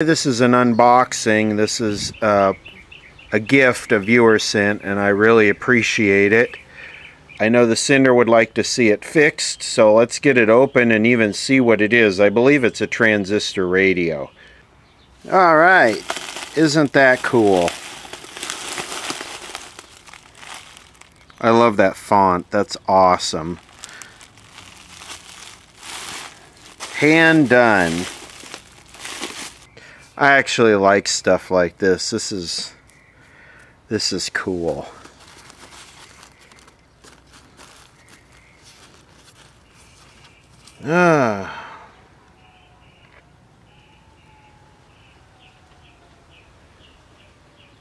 This is an unboxing. This is uh, a gift a viewer sent, and I really appreciate it. I know the sender would like to see it fixed, so let's get it open and even see what it is. I believe it's a transistor radio. Alright, isn't that cool? I love that font. That's awesome. Hand done. I actually like stuff like this. This is this is cool. Ah.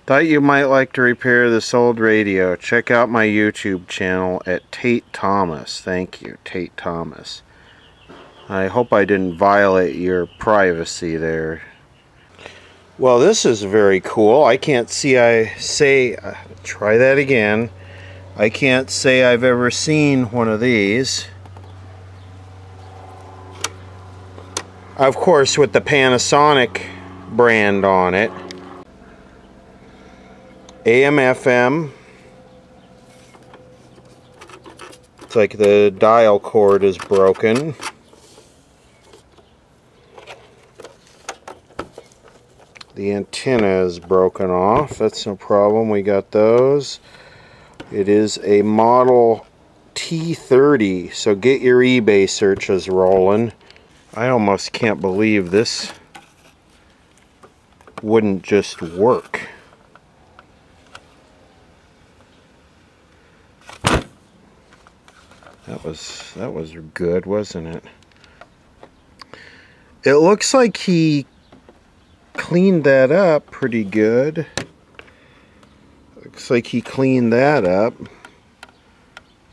Thought you might like to repair this old radio. Check out my YouTube channel at Tate Thomas. Thank you, Tate Thomas. I hope I didn't violate your privacy there. Well, this is very cool. I can't see I say, uh, try that again. I can't say I've ever seen one of these. Of course, with the Panasonic brand on it. AM FM. It's like the dial cord is broken. The antenna is broken off. That's no problem. We got those. It is a model T30. So get your eBay searches rolling. I almost can't believe this wouldn't just work. That was that was good, wasn't it? It looks like he cleaned that up pretty good. Looks like he cleaned that up.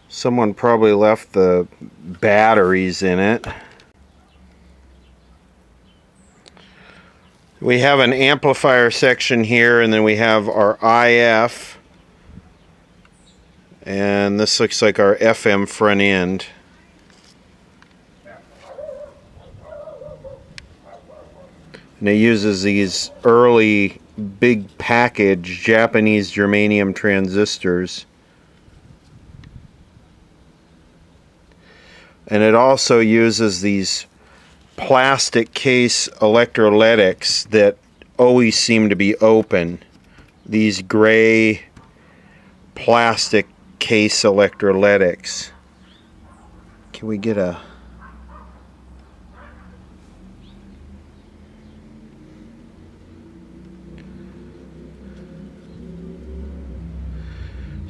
Someone probably left the batteries in it. We have an amplifier section here and then we have our IF. And this looks like our FM front end. And it uses these early big package Japanese germanium transistors. And it also uses these plastic case electrolytics that always seem to be open. These gray plastic case electrolytics. Can we get a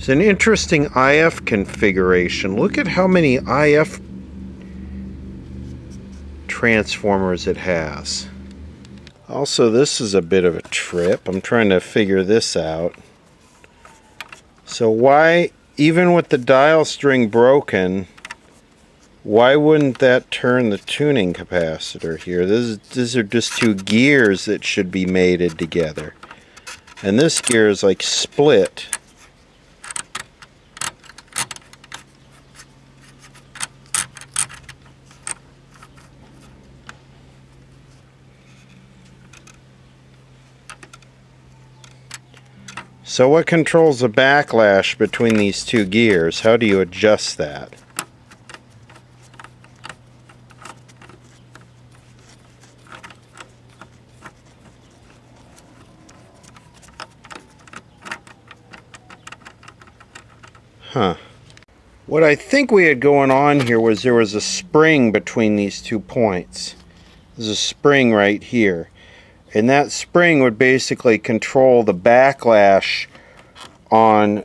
It's an interesting IF configuration. Look at how many IF transformers it has. Also, this is a bit of a trip. I'm trying to figure this out. So why, even with the dial string broken, why wouldn't that turn the tuning capacitor here? This, these are just two gears that should be mated together. And this gear is like split. So what controls the backlash between these two gears? How do you adjust that? Huh. What I think we had going on here was there was a spring between these two points. There's a spring right here and that spring would basically control the backlash on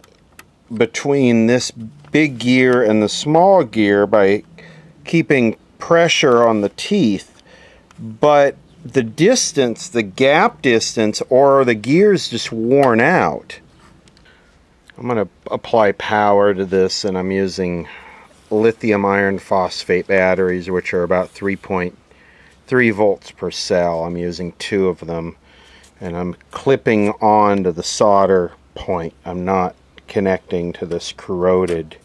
between this big gear and the small gear by keeping pressure on the teeth but the distance the gap distance or the gears just worn out I'm going to apply power to this and I'm using lithium iron phosphate batteries which are about 3. 3 volts per cell. I'm using two of them and I'm clipping on to the solder point. I'm not connecting to this corroded.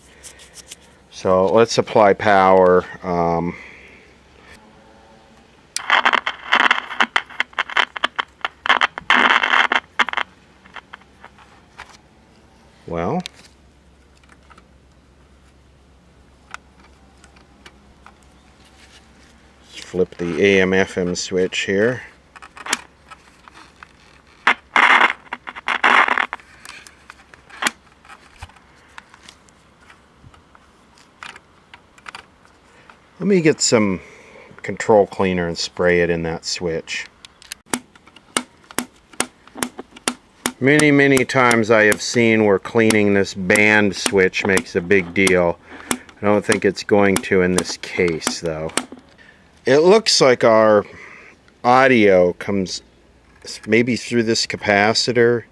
So let's apply power. Um, well, flip the AM-FM switch here. Let me get some control cleaner and spray it in that switch. Many, many times I have seen where cleaning this band switch makes a big deal. I don't think it's going to in this case though. It looks like our audio comes maybe through this capacitor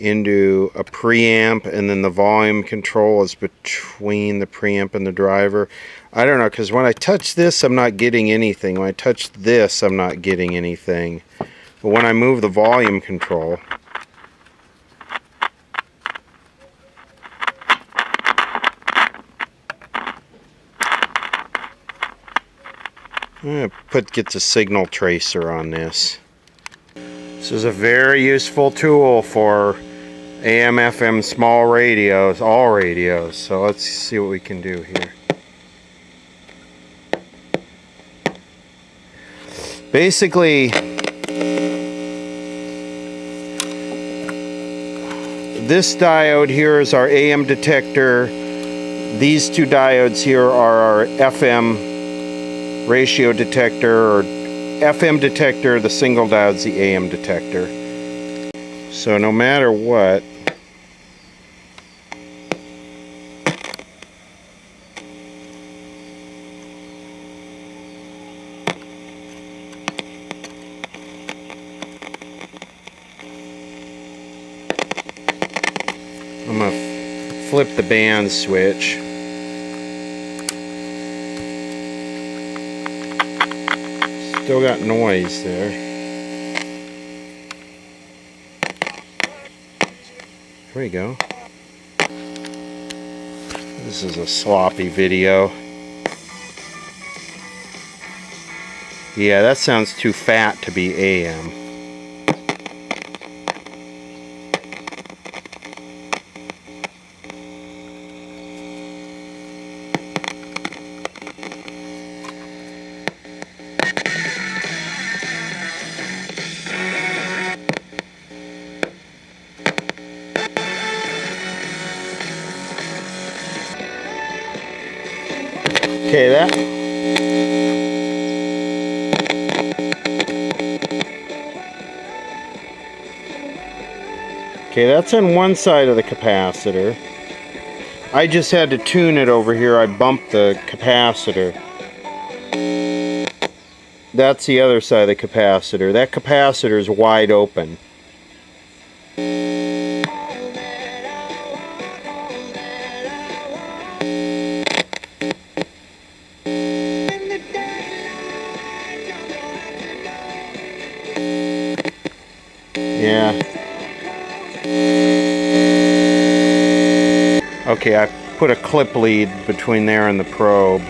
into a preamp and then the volume control is between the preamp and the driver. I don't know because when I touch this I'm not getting anything. When I touch this I'm not getting anything. But when I move the volume control I'm going to put get the signal tracer on this. This is a very useful tool for AM, FM, small radios, all radios. So let's see what we can do here. Basically, this diode here is our AM detector. These two diodes here are our FM ratio detector or FM detector, the single diode's the AM detector. So no matter what, I'm going to flip the band switch. Still got noise there. There we go. This is a sloppy video. Yeah, that sounds too fat to be AM. Okay, that's on one side of the capacitor. I just had to tune it over here. I bumped the capacitor. That's the other side of the capacitor. That capacitor is wide open. Put a clip lead between there and the probe.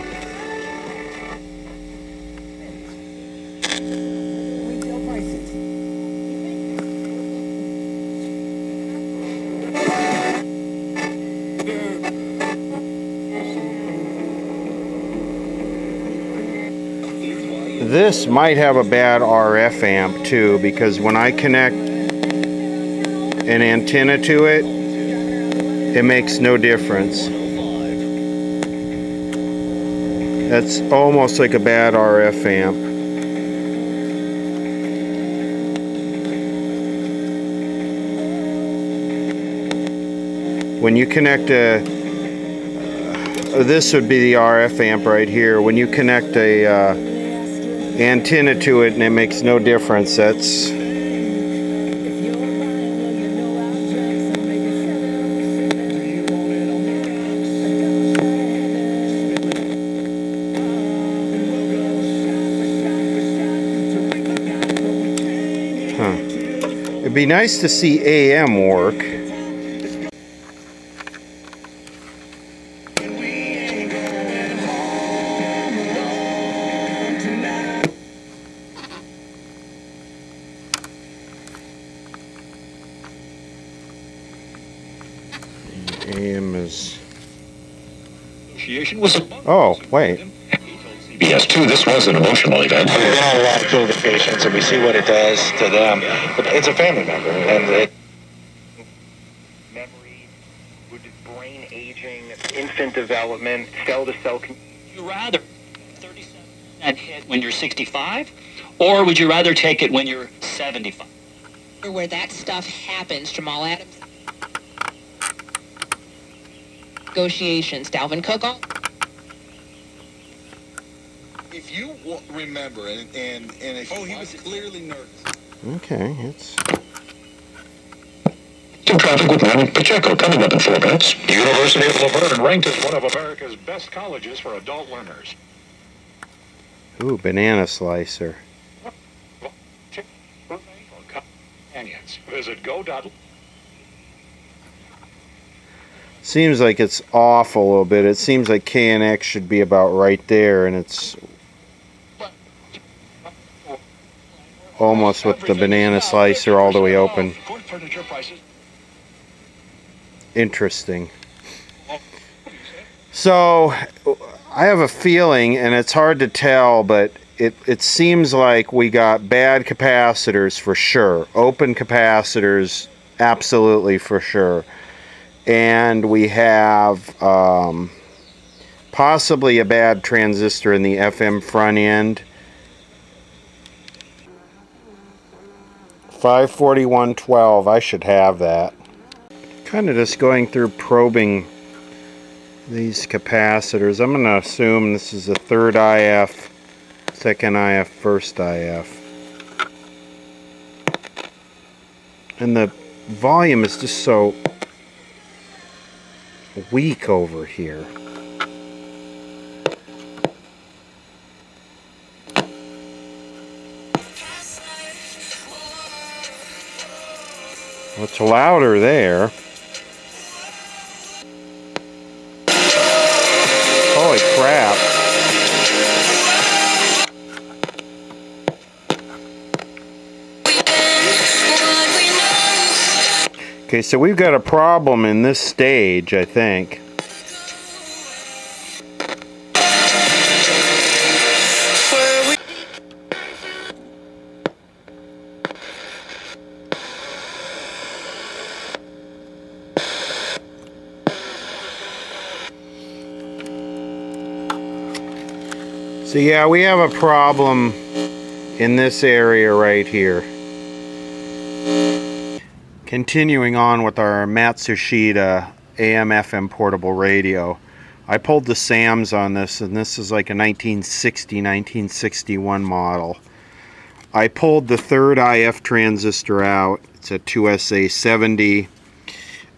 This might have a bad RF amp too because when I connect an antenna to it, it makes no difference. That's almost like a bad RF amp. When you connect a, this would be the RF amp right here. When you connect a uh, antenna to it and it makes no difference, that's It'd be nice to see AM work. News. Negotiation was Oh, wait. Yes, too. This was an emotional event. We've been on a lot of field patients, and we see what it does to them. But it's a family member, and it. Memory, brain aging, infant development, cell to cell. Would you rather 37% hit when you're 65, or would you rather take it when you're 75? Where that stuff happens, Jamal Adams. Negotiations, Dalvin Cook. All- If you w- remember, and and, and if oh, he was clearly nervous. Okay, it's In traffic with Manny Pacheco coming up in four minutes. University of La Verne ranked as one of America's best colleges for adult learners. ooh banana slicer. Canyons. Visit go. Seems like it's off a little bit. It seems like KNX should be about right there, and it's almost with the banana slicer all the way open. Interesting. So, I have a feeling, and it's hard to tell, but it, it seems like we got bad capacitors for sure. Open capacitors, absolutely for sure. And we have um, possibly a bad transistor in the FM front end. 54112, I should have that. Kind of just going through probing these capacitors. I'm going to assume this is a third IF, second IF, first IF. And the volume is just so weak over here. It's louder there. Holy crap. Okay, so we've got a problem in this stage, I think. So yeah, we have a problem in this area right here. Continuing on with our Matsushita AM FM portable radio. I pulled the SAMs on this and this is like a 1960 1961 model. I pulled the third IF transistor out. It's a 2SA70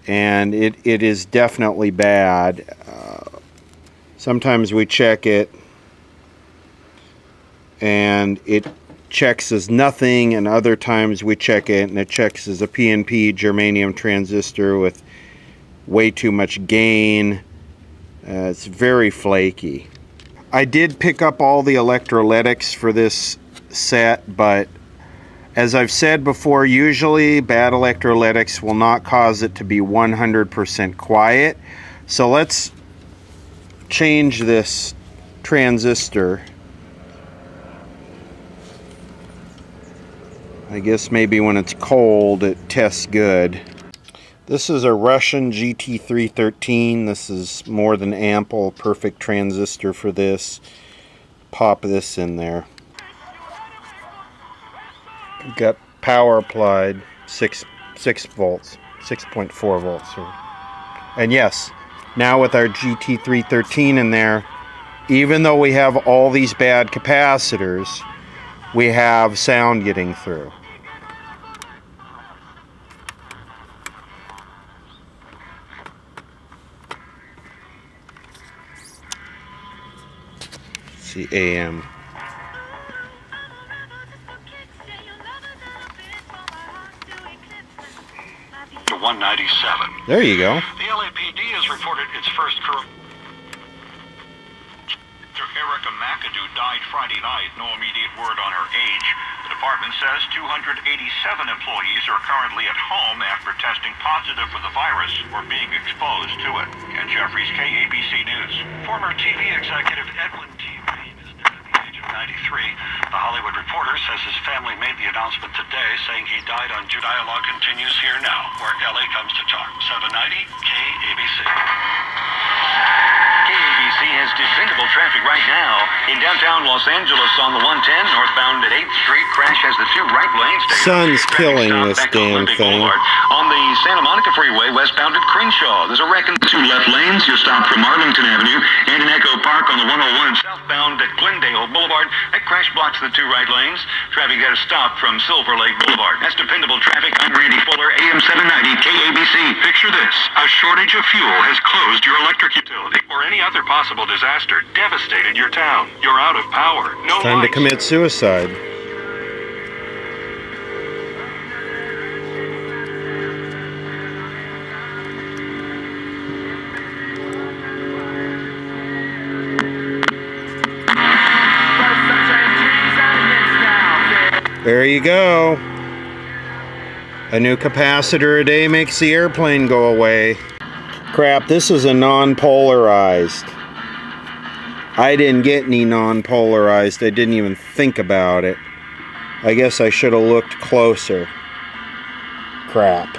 and it, it is definitely bad. Uh, sometimes we check it and it checks as nothing and other times we check it and it checks as a PNP germanium transistor with way too much gain. Uh, it's very flaky. I did pick up all the electrolytics for this set but as I've said before usually bad electrolytics will not cause it to be 100% quiet so let's change this transistor I guess maybe when it's cold it tests good. This is a Russian GT313. This is more than ample, perfect transistor for this. Pop this in there. Got power applied, 6, six volts, 6.4 volts. And yes, now with our GT313 in there, even though we have all these bad capacitors, we have sound getting through. see AM. Um, to 197. There you go. The LAPD has reported its first crew. Erica McAdoo died Friday night. No immediate word on her age, The Department says 287 employees are currently at home after testing positive for the virus or being exposed to it. And Jeffrey's KABC News. Former TV executive Edwin T. Payne is dead at the 93. The Hollywood Reporter says his family made the announcement today, saying he died on June. Dialogue continues here now, where LA comes to talk. 790 KABC. KABC has dependable traffic right now. In downtown Los Angeles on the 110, northbound at 8th Street, crash has the two right lanes. Sun's killing this damn thing. Boulevard. On the Santa Monica Freeway, westbound at Crenshaw, there's a wreck in the two left lanes. You'll stop from Arlington Avenue and in Echo Park on the 101 southbound at Glendale Boulevard. That crash blocks the two right lanes. Traffic got to stop from Silver Lake Boulevard. That's dependable traffic. I'm Randy Fuller, AM 790 KABC. Picture this. A shortage of fuel has closed your electric utility or any other possible disaster devastated your town. You're out of power. No Time to commit suicide. There you go. A new capacitor a day makes the airplane go away. Crap, this is a non-polarized. I didn't get any non-polarized. I didn't even think about it. I guess I should have looked closer. Crap.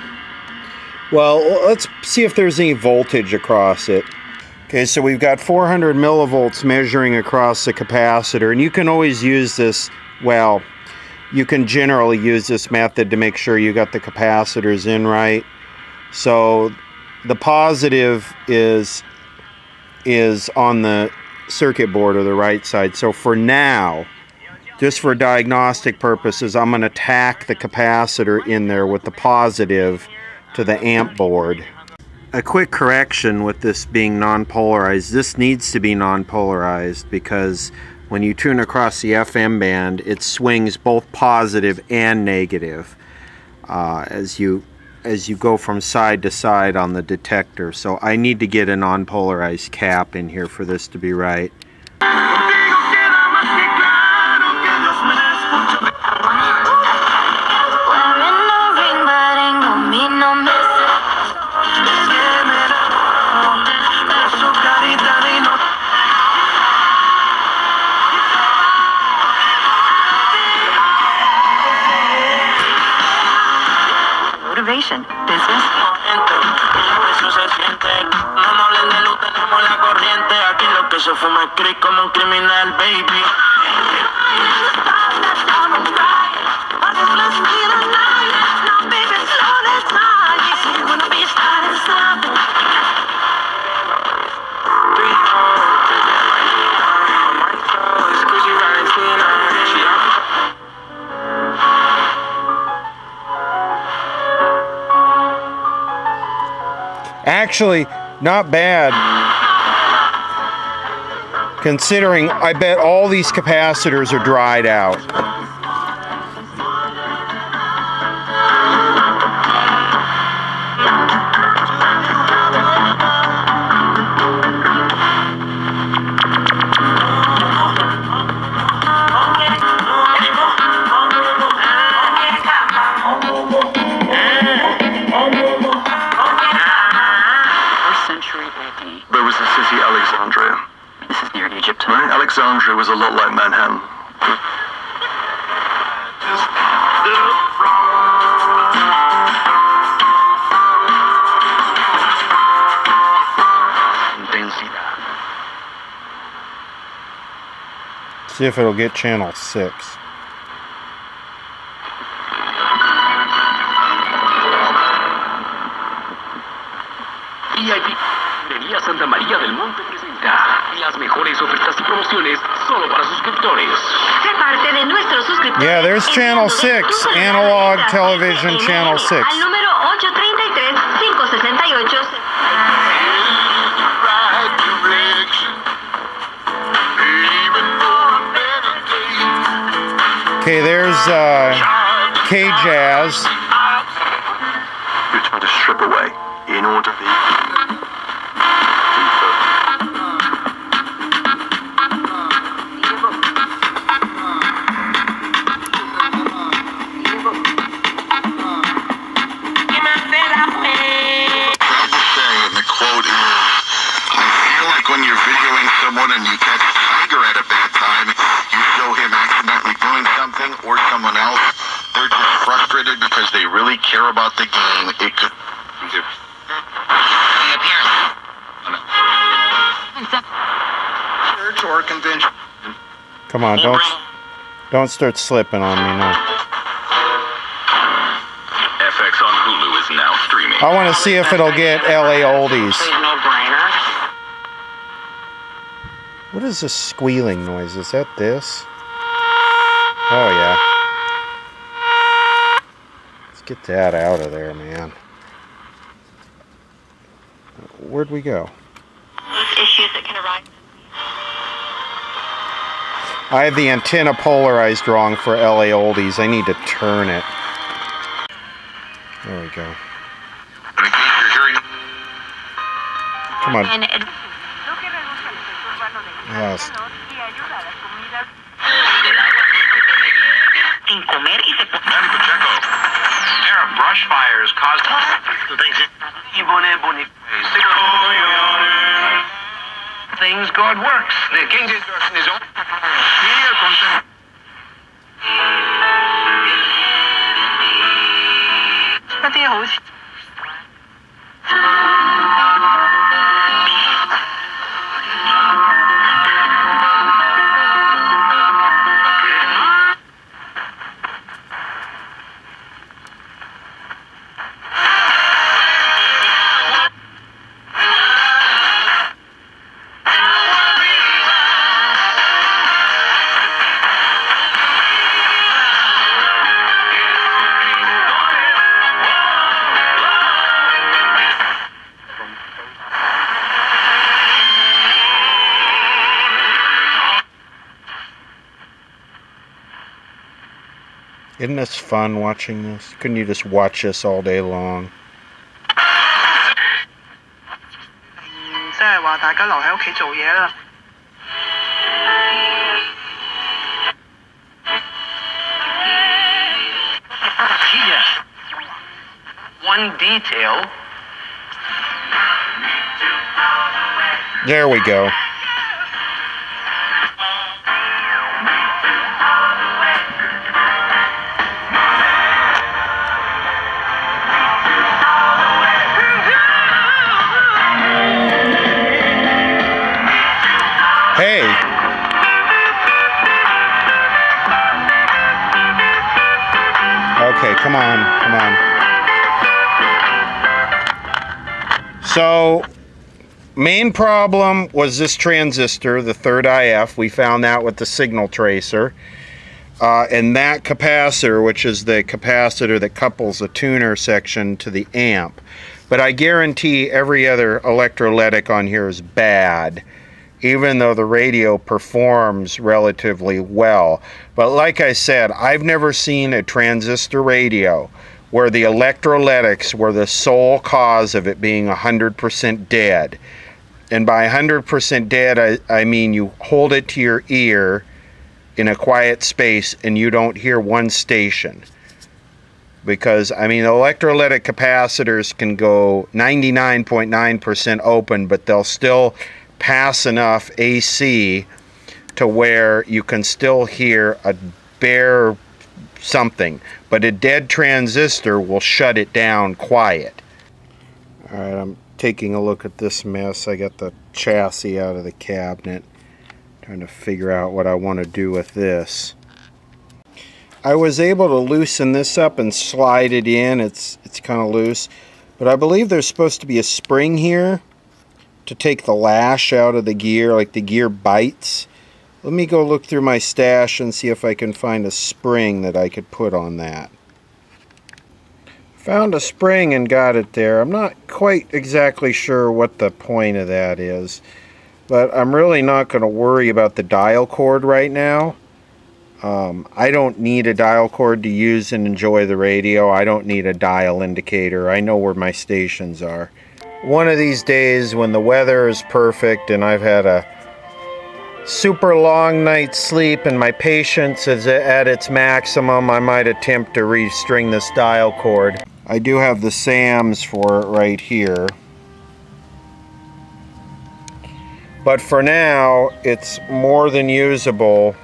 Well, let's see if there's any voltage across it. Okay, so we've got 400 millivolts measuring across the capacitor, and you can always use this, well, you can generally use this method to make sure you got the capacitors in right. So the positive is is on the circuit board or the right side. So for now, just for diagnostic purposes, I'm going to tack the capacitor in there with the positive to the amp board. A quick correction with this being non-polarized. This needs to be non-polarized because when you tune across the FM band, it swings both positive and negative uh, as you as you go from side to side on the detector. So I need to get a non-polarized cap in here for this to be right. Innovation. Business. No la corriente. Aquí lo que se fuma es cris como un criminal, baby. Actually, not bad. Considering I bet all these capacitors are dried out. See if it'll get channel 6. VIP. Librería Santa María del Monte presenta las mejores ofertas y promociones solo para suscriptores. Sé parte de nuestros suscriptores. Yeah, there's channel 6, Cruz de la analog television channel 6. Okay, there's uh, K Jazz. You're trying to strip away in order the. Church convention. Come on, don't don't start slipping on me now. FX on Hulu is now streaming. I want to see if it'll get LA oldies. No brainer. What is this squealing noise? Is that this? Oh yeah. Let's get that out of there, man. Where'd we go? Those issues that can arise. I have the antenna polarized wrong for LA oldies. I need to turn it. There we go. But in case you're hearing Come on. Yes. sin comer y se Manny Pacheco. Pair of brush fires caused things God works. The King James Version is. Here comes the- Isn't this fun watching this? Couldn't you just watch this all day long? 即系话大家留喺屋企做嘢啦。 Yes. One detail. There we go. Okay, come on, come on. So, main problem was this transistor, the third IF. We found that with the signal tracer. Uh, and that capacitor, which is the capacitor that couples the tuner section to the amp. But I guarantee every other electrolytic on here is bad, even though the radio performs relatively well. But like I said, I've never seen a transistor radio where the electrolytics were the sole cause of it being 100% dead. And by 100% dead, I, I mean you hold it to your ear in a quiet space and you don't hear one station. Because, I mean, electrolytic capacitors can go 99.9% open, but they'll still pass enough AC to where you can still hear a bare something. But a dead transistor will shut it down quiet. Alright, I'm taking a look at this mess. I got the chassis out of the cabinet. Trying to figure out what I want to do with this. I was able to loosen this up and slide it in. It's it's kind of loose. But I believe there's supposed to be a spring here to take the lash out of the gear, like the gear bites. Let me go look through my stash and see if I can find a spring that I could put on that. Found a spring and got it there. I'm not quite exactly sure what the point of that is. But I'm really not going to worry about the dial cord right now. Um, I don't need a dial cord to use and enjoy the radio. I don't need a dial indicator. I know where my stations are. One of these days when the weather is perfect and I've had a super long night's sleep and my patience is at its maximum, I might attempt to restring this dial cord. I do have the SAMs for it right here. But for now, it's more than usable.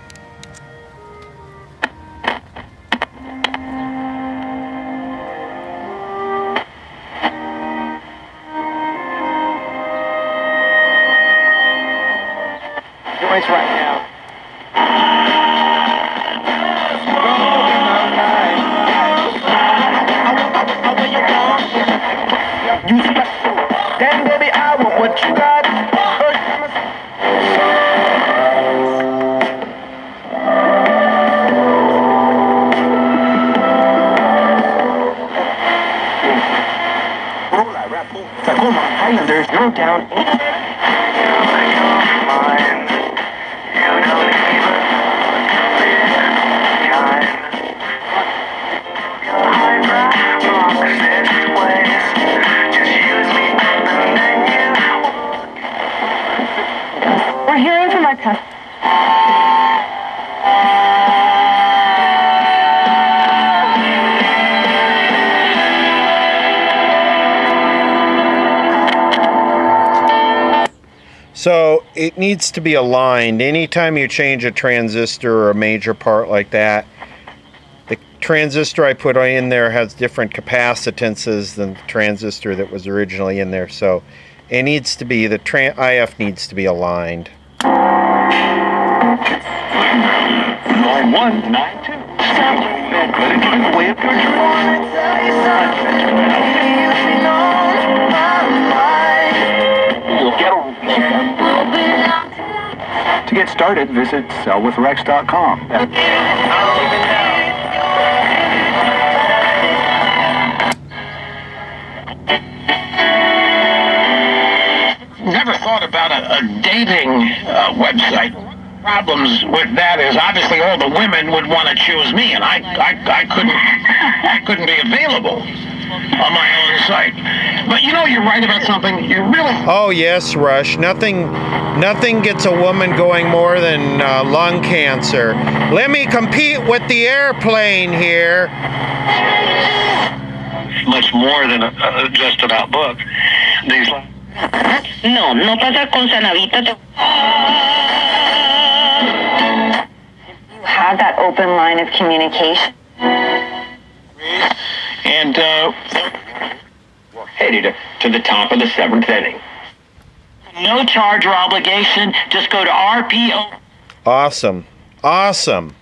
Down. It needs to be aligned. Anytime you change a transistor or a major part like that, the transistor I put in there has different capacitances than the transistor that was originally in there. So it needs to be, the IF needs to be aligned. Line one, nine two. To get started, visit sellwithrex.com. Never thought about a, a dating uh, website. Problems with that is obviously all the women would want to choose me, and I, I, I couldn't, I couldn't be available on my own site. But you know, you're right about something. You really Oh yes, Rush. Nothing, nothing gets a woman going more than uh, lung cancer. Let me compete with the airplane here. much more than a, a, just about book. These. No, no pasa con Sanavita. You have that open line of communication. And uh, we're headed to, to the top of the seventh inning. No charge or obligation. Just go to RPO. Awesome, awesome.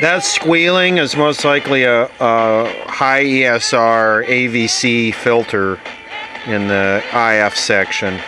That squealing is most likely a, a high ESR AVC filter in the IF section.